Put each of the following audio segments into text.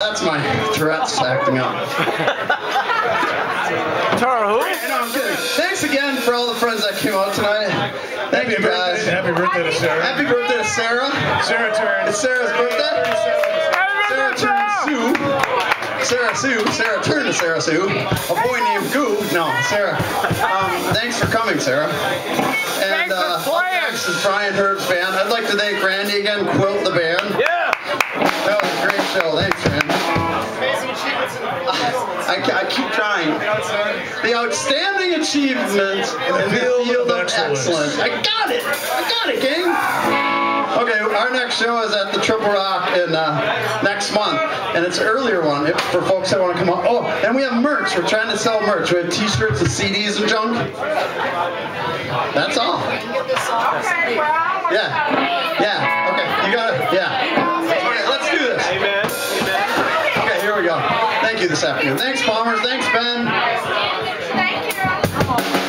That's my Tourette's acting up. Tara who? No, Thanks again for all the friends that came out tonight. Thank you guys. Happy birthday to Sarah. Happy birthday to Sarah. Sarah turned. It's Sarah's birthday. Sarah turned Sue. Sarah Sue. Sarah turned to Sarah Sue. A boy named Goo. No, Sarah. Um, thanks for coming, Sarah. And Thanks for uh, up playing. next is Brian Herb's band. I'd like to thank Randy again, Quilt the band. Yeah. Keep. The outstanding achievement in the field of excellence. I got it. I got it, gang. Okay, our next show is at the Triple Rock in uh, next month, and it's an earlier one if, for folks that want to come up. Oh, and we have merch. We're trying to sell merch. We have T-shirts and CDs and junk. That's all. Yeah. Yeah. You this afternoon. Thanks, Palmer. Thanks, Ben. Thank you.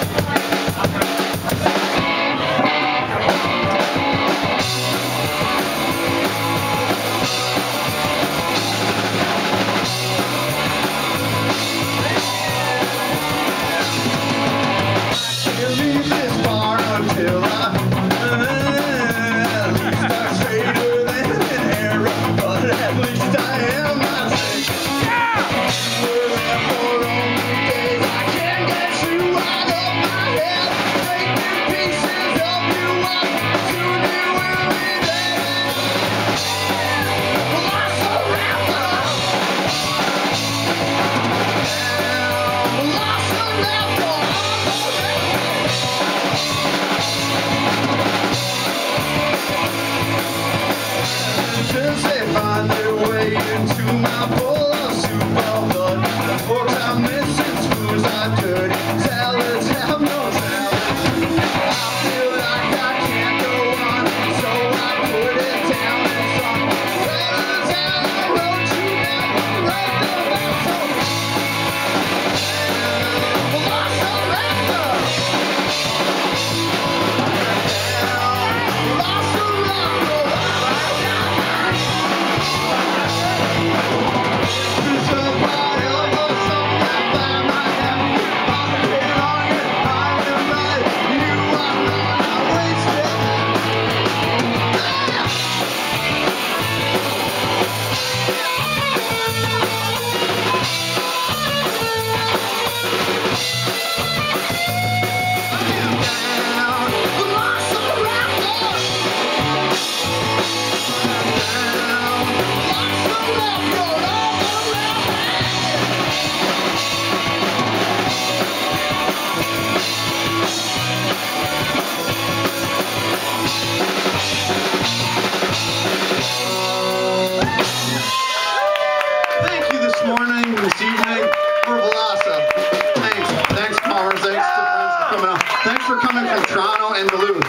Thanks for coming from Toronto and Duluth.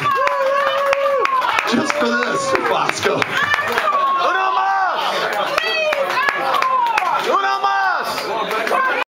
Just for this.